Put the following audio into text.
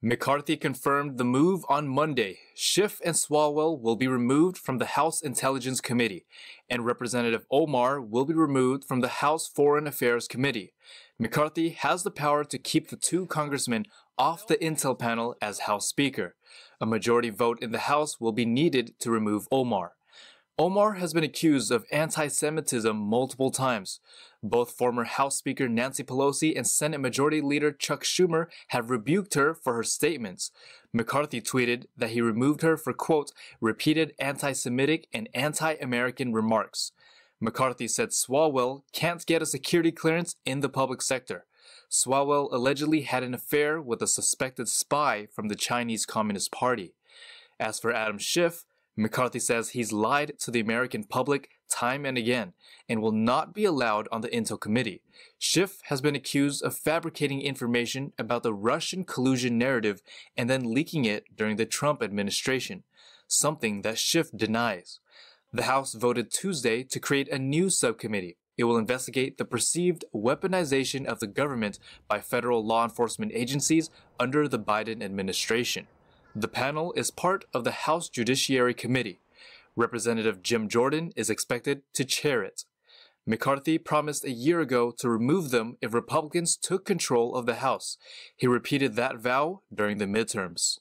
McCarthy confirmed the move on Monday. Schiff and Swalwell will be removed from the House Intelligence Committee, and Representative Omar will be removed from the House Foreign Affairs Committee. McCarthy has the power to keep the two congressmen off the Intel panel as House Speaker. A majority vote in the House will be needed to remove Omar. Omar has been accused of anti Semitism multiple times. Both former House Speaker Nancy Pelosi and Senate Majority Leader Chuck Schumer have rebuked her for her statements. McCarthy tweeted that he removed her for, quote, repeated anti Semitic and anti American remarks. McCarthy said Swalwell can't get a security clearance in the public sector. Swalwell allegedly had an affair with a suspected spy from the Chinese Communist Party. As for Adam Schiff, McCarthy says he's lied to the American public time and again and will not be allowed on the Intel committee. Schiff has been accused of fabricating information about the Russian collusion narrative and then leaking it during the Trump administration, something that Schiff denies. The House voted Tuesday to create a new subcommittee. It will investigate the perceived weaponization of the government by federal law enforcement agencies under the Biden administration. The panel is part of the House Judiciary Committee. Representative Jim Jordan is expected to chair it. McCarthy promised a year ago to remove them if Republicans took control of the House. He repeated that vow during the midterms.